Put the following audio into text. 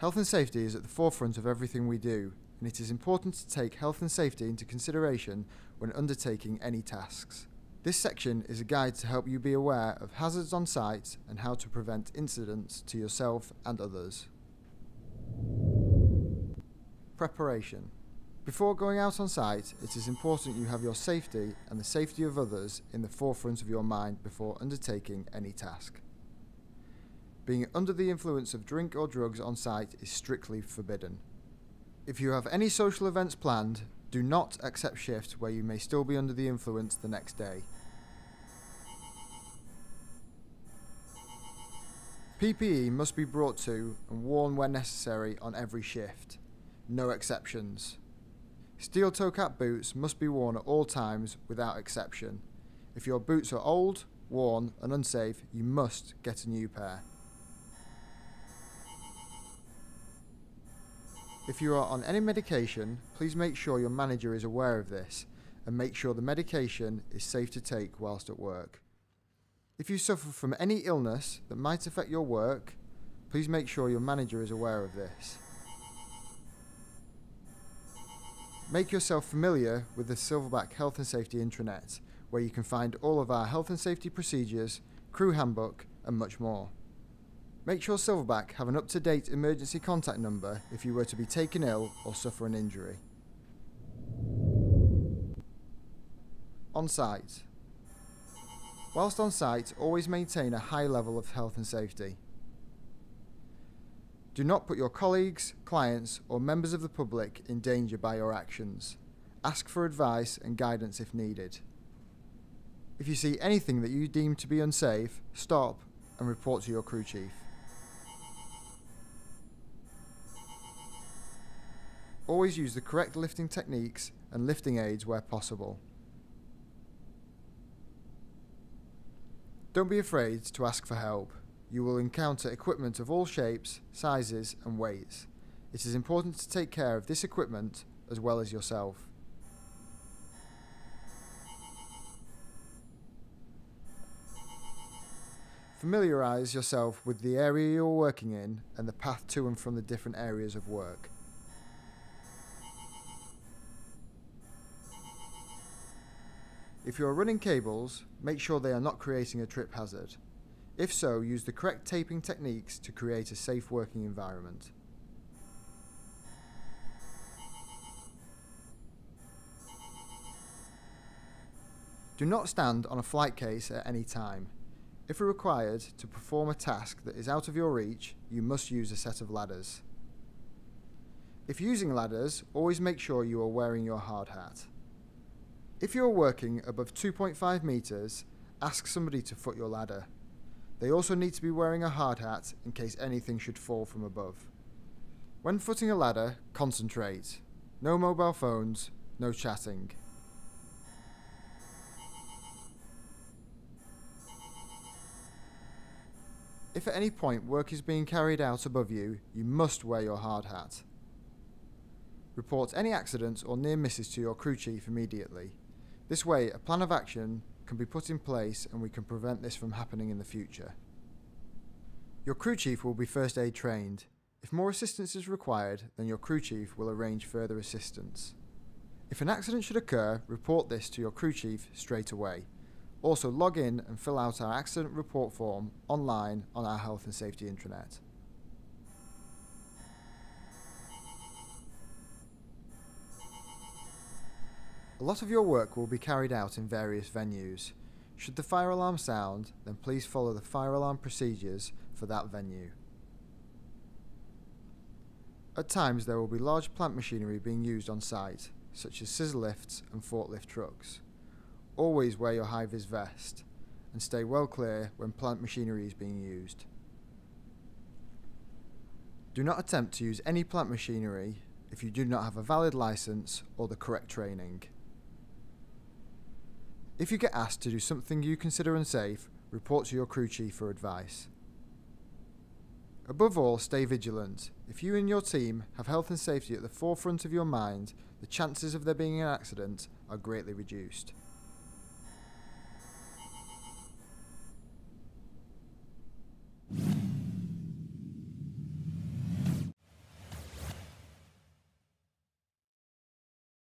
Health and safety is at the forefront of everything we do, and it is important to take health and safety into consideration when undertaking any tasks. This section is a guide to help you be aware of hazards on site and how to prevent incidents to yourself and others. Preparation. Before going out on site, it is important you have your safety and the safety of others in the forefront of your mind before undertaking any task. Being under the influence of drink or drugs on site is strictly forbidden. If you have any social events planned, do not accept shifts where you may still be under the influence the next day. PPE must be brought to and worn where necessary on every shift. No exceptions. Steel toe cap boots must be worn at all times without exception. If your boots are old, worn, and unsafe, you must get a new pair. If you are on any medication, please make sure your manager is aware of this and make sure the medication is safe to take whilst at work. If you suffer from any illness that might affect your work, please make sure your manager is aware of this. Make yourself familiar with the Silverback Health and Safety intranet, where you can find all of our health and safety procedures, crew handbook, and much more. Make sure Silverback have an up to date emergency contact number if you were to be taken ill or suffer an injury. On site. Whilst on site, always maintain a high level of health and safety. Do not put your colleagues, clients, or members of the public in danger by your actions. Ask for advice and guidance if needed. If you see anything that you deem to be unsafe, stop and report to your crew chief. Always use the correct lifting techniques and lifting aids where possible. Don't be afraid to ask for help you will encounter equipment of all shapes, sizes, and weights. It is important to take care of this equipment as well as yourself. Familiarise yourself with the area you're working in and the path to and from the different areas of work. If you are running cables, make sure they are not creating a trip hazard. If so, use the correct taping techniques to create a safe working environment. Do not stand on a flight case at any time. If required to perform a task that is out of your reach, you must use a set of ladders. If using ladders, always make sure you are wearing your hard hat. If you are working above 2.5 metres, ask somebody to foot your ladder. They also need to be wearing a hard hat in case anything should fall from above. When footing a ladder, concentrate. No mobile phones, no chatting. If at any point work is being carried out above you, you must wear your hard hat. Report any accidents or near misses to your crew chief immediately. This way, a plan of action can be put in place and we can prevent this from happening in the future. Your crew chief will be first aid trained. If more assistance is required, then your crew chief will arrange further assistance. If an accident should occur, report this to your crew chief straight away. Also log in and fill out our accident report form online on our health and safety intranet. A lot of your work will be carried out in various venues. Should the fire alarm sound, then please follow the fire alarm procedures for that venue. At times there will be large plant machinery being used on site, such as scissor lifts and forklift trucks. Always wear your high-vis vest and stay well clear when plant machinery is being used. Do not attempt to use any plant machinery if you do not have a valid license or the correct training. If you get asked to do something you consider unsafe, report to your crew chief for advice. Above all, stay vigilant. If you and your team have health and safety at the forefront of your mind, the chances of there being an accident are greatly reduced.